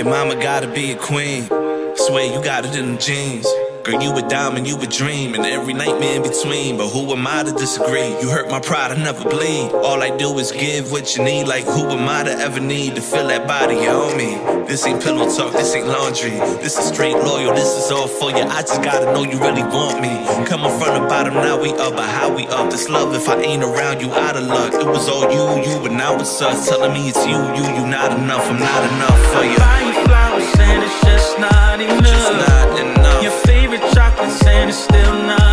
Your mama gotta be a queen. Swear you got it in the genes. Girl, you a diamond, you a dream, and every nightmare in between. But who am I to disagree? You hurt my pride, I never bleed. All I do is give what you need. Like who am I to ever need to fill that body on me? This ain't pillow talk, this ain't laundry. This is straight loyal, this is all for you. I just gotta know you really want me. Coming from the bottom, now we up, but how we up? This love, if I ain't around, you out of luck. It was all you, you, and now it's us. Telling me it's you, you, you not enough. I'm not enough for you. I'm buying flowers and it's just not enough. Just not saying it's still not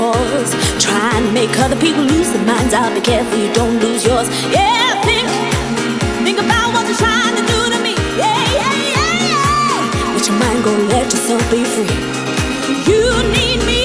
and scores. Trying to make other people lose their minds out. Be careful you don't lose yours. Yeah, think, think about what you're trying to do to me. Yeah, yeah, yeah, yeah. Let your mind go, let yourself be free. You need me,